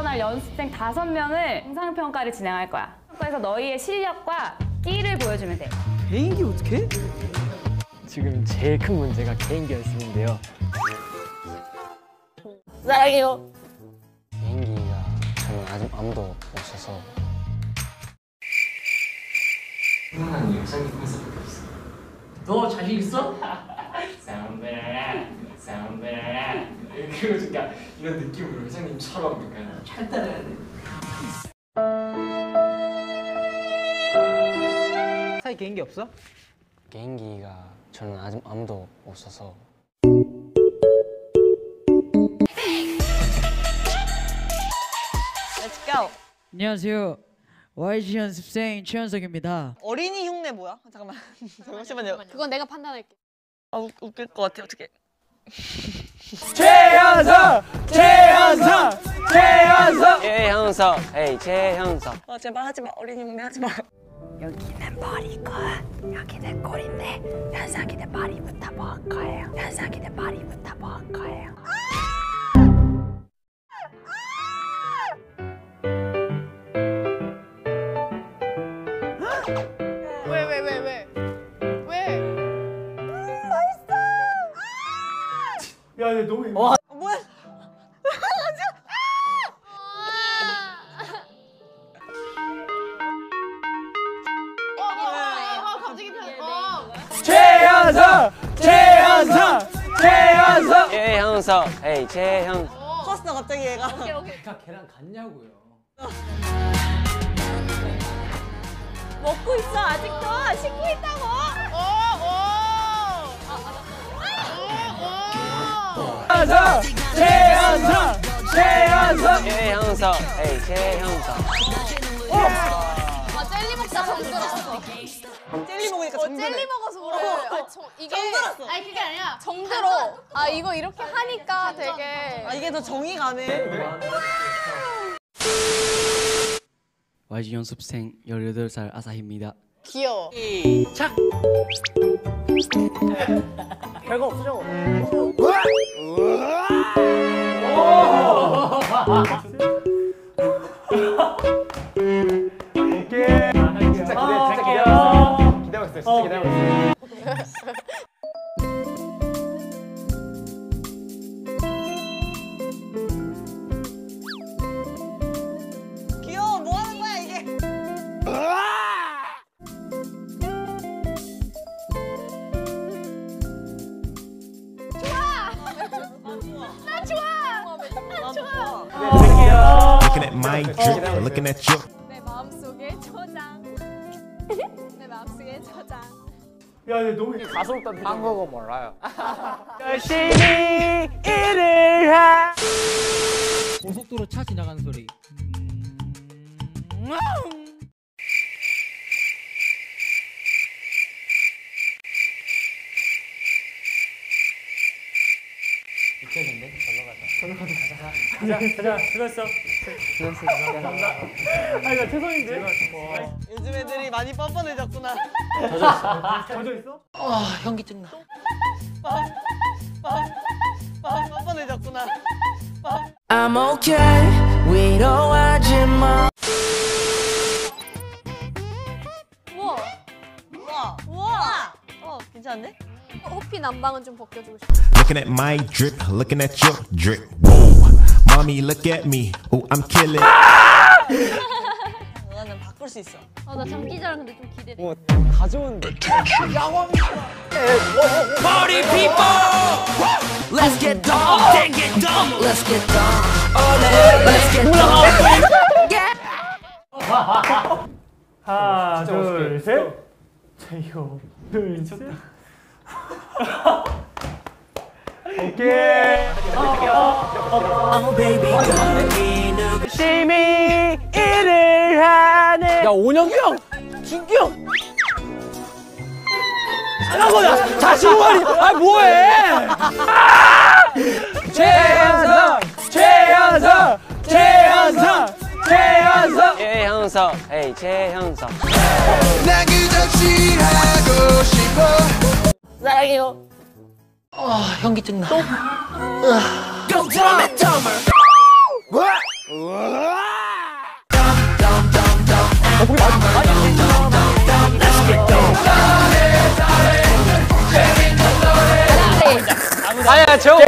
출전할 연습생 다섯 명을 인상평가를 진행할 거야. 평가에서 너희의 실력과 끼를 보여주면 돼. 개인기 어떻게? 지금 제일 큰 문제가 개인기 연습인데요. 사랑해요. 개인기가 저는 아직 아무도 없어서 너 자신 있어? 사운드라 사운드라 그리고 그러니까 이런 느낌으로 회장님처럼 그러니까 잘 따라야 돼. 사이 개인기 없어? 개인기가 저는 아직 아무도 없어서 Let's go. 안녕하세요. YG 연습생 최현석입니다. 어린이 흉내 뭐야? 잠깐만. 잠시만요. 그건 내가 판단할게. 아 웃, 웃길 것 같아. 어떻게? 최현석! 최현석! 최현석! 최형석, 에이 최형석. 아 제발 하지 마. 어린이 흉내 하지 마. 여기는 머리고 여기는 꼬리인데 현석이는 머리부터 먹을 거예요. 현석이는 머리부터 먹을 거예요. 왜 왜 왜 왜? 왜? 야 너무 어, 뭐야? 어. 어. 최형석, 에이 최형석. 컸어 갑자기 얘가. 오케이 오케이. 걔가 걔랑 같냐고요. 먹고 있어 아직도 씻고 있다고. 최현석! 최현석! 최현석! 최형석, 에이 최형석. 아 젤리 먹다 정들었어. 젤리 먹으니까 어 정들어. 젤리 먹어서 그래. 아, 정, 이게 정들었어. 아니 그게 아니라 정들어. 아 이거 이렇게 하니까 되게. 아 이게 더 정이 가네. YG 연습생 18살 아사히입니다. 귀여워. 별거 없으 죠? 진짜 기대 진짜 기대하고 있어 기대하고 있어 진짜 기대하고 있어 at my drip, looking at your 내 마음속에 저장. 내 마음속에 저장. 야 근데 너무 가소롭다. 한국어 몰라요. 열심히 일을 하. 고속도로 차 지나가는 소리. 음, 가자 수고했어 아니 나 최선인데 요즘 애들이 많이 뻔뻔해졌구나. 젖어 있어? 아, 현기증 나. 많이 뻔뻔해졌구나. I'm okay. 위로하지 마. 우와. 우와. 우와. 어 괜찮은데? 호피 난방은 좀 벗겨주고 싶어. looking at my drip, looking at your drip. Mommy, look at me. Oh, I'm killing. 나는 바꿀 수 있어. 어, 나 장기자랑 근데 좀 기대돼. 가져온데. Party people. Let's get dumb. Then get dumb. Let's get dumb. Oh, let's get dumb. 하나 둘 셋 제요 둘셋 오케이 Oh, baby. 열심히 일을 하는. 야, 온영이 형! 준기 형! 아, 뭐야! 자신만이! 아, 뭐해! 최현석! 최현석! 최현석! 최현석! 최형석, 에이 최형석. 사랑해요. 아, 현기증 나. 또? Go dumb and dumber. Let's get dumb. 아야, 저.